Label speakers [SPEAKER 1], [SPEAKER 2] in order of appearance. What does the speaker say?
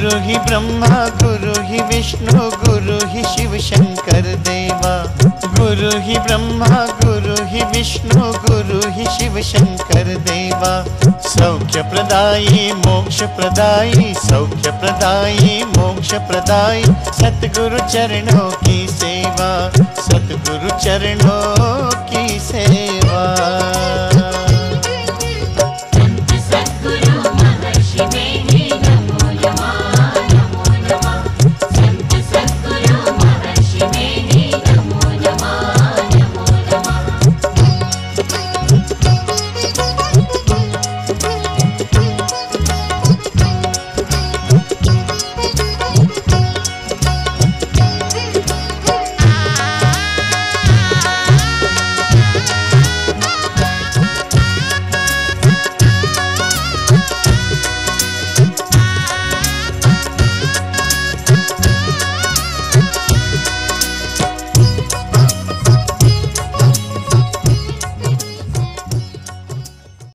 [SPEAKER 1] गुरु ही ब्रह्मा, गुरु ही विष्णु, गुरु ही शिव शंकर देवा। गुरु ही ब्रह्मा, गुरु ही विष्णु, गुरु ही शिव शंकर देवा। सौख्य प्रदायी, मोक्ष प्रदायी, सौख्य प्रदायी, मोक्ष प्रदायी, सतगुरु चरणों की सेवा। सतगुरु चरणों